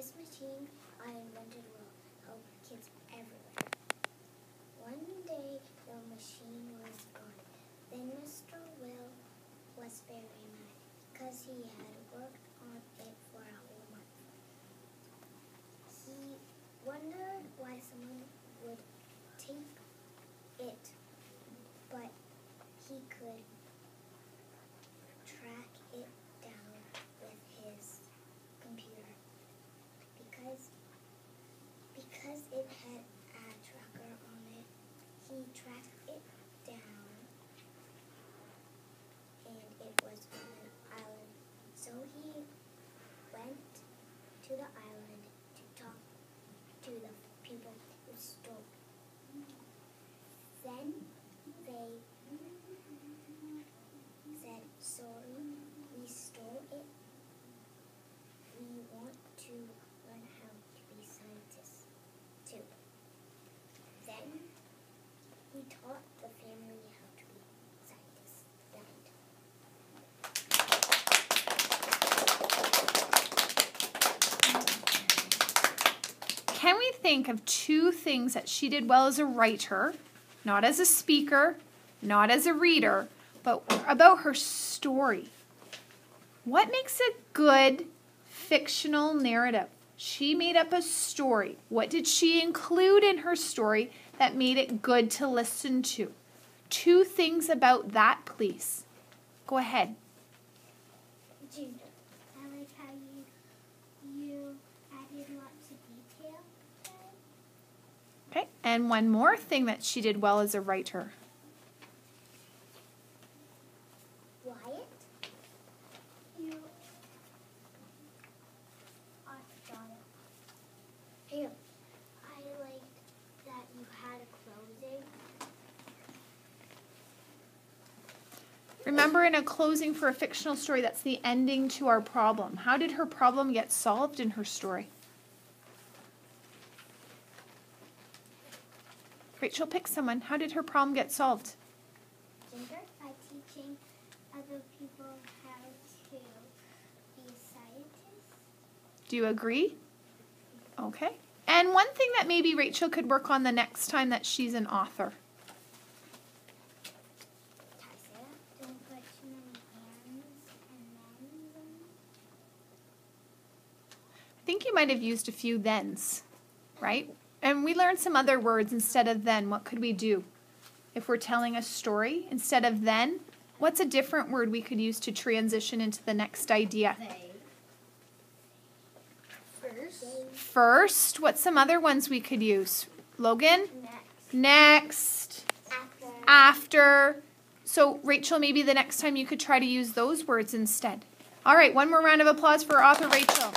This machine I invented will help kids everywhere. One day the machine was gone. Then Mr. Will was very mad because he had worked on it for a whole month. He wondered why someone would take it, but he could track it down with his computer because because it had a tracker on it. He tracked it down, and it was on an island. So he went to the island to talk to the people who stole. Then they said, "Sorry, we stole it. We want to learn how to be scientists too." Then he taught the family how to be scientists. The end. Can we think of two things that she did well as a writer, not as a speaker, not as a reader, but about her story? What makes a good fictional narrative? She made up a story. What did she include in her story that made it good to listen to? Two things about that, please. Go ahead I like how you you added lots of detail. Okay. And one more thing that she did well as a writer. Wyatt, you. I got it. Here, I liked that you had a closing. Remember, in a closing for a fictional story, that's the ending to our problem. How did her problem get solved in her story? Rachel, picked someone. How did her problem get solved? Ginger, by teaching other people how to be scientists. Do you agree? Okay. And one thing that maybe Rachel could work on the next time that she's an author. Tessa, don't put too many hands and thens on I think you might have used a few thens, right? And we learned some other words instead of then. What could we do? If we're telling a story, instead of then, what's a different word we could use to transition into the next idea? First. First, what's some other ones we could use? Logan? Next. Next. After. After. So, Rachel, maybe the next time you could try to use those words instead. All right, one more round of applause for author Rachel.